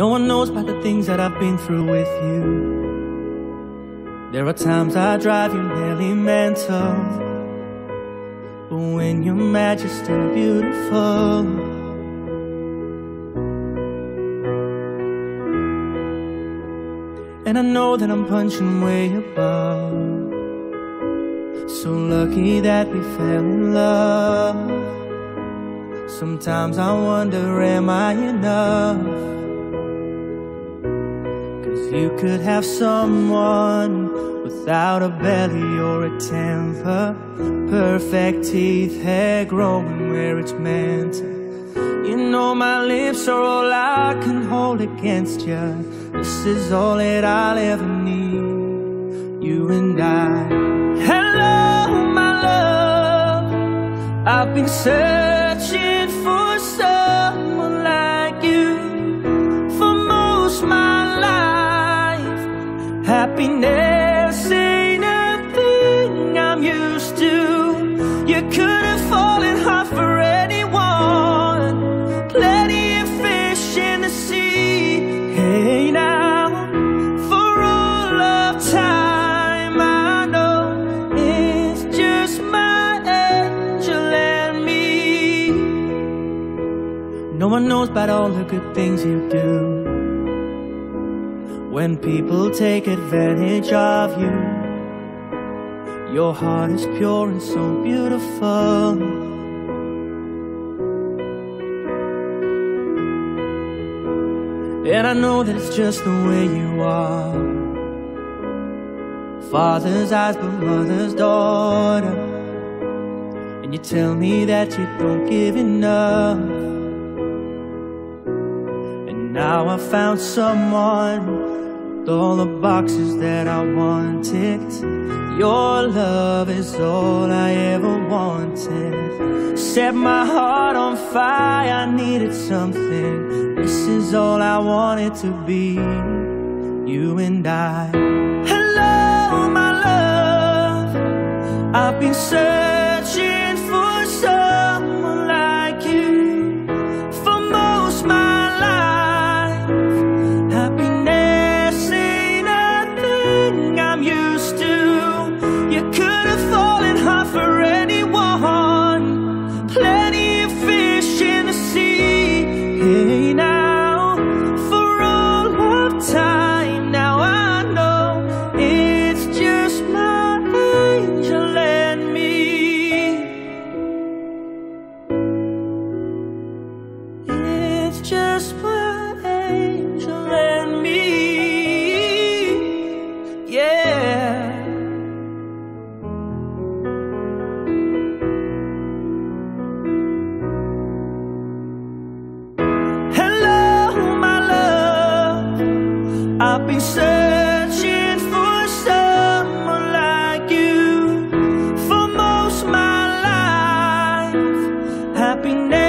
No one knows about the things that I've been through with you. There are times I drive you nearly mental. But when you're mad, you're still beautiful. And I know that I'm punching way above. So lucky that we fell in love. Sometimes I wonder, am I enough? You could have someone without a belly or a temper. Perfect teeth, hair growing where it's meant. You know my lips are all I can hold against you. This is all that I'll ever need. You and I. Hello, my love. I've been searching No one knows about all the good things you do. When people take advantage of you Your heart is pure and so beautiful. And I know that it's just the way you are. Father's eyes but mother's daughter. And you tell me that you don't give enough now I found someone With all the boxes that I wanted. Your love is all I ever wanted. Set my heart on fire, I needed something. This is all I wanted to be. You and I. Hello, my love. I've been searching happiness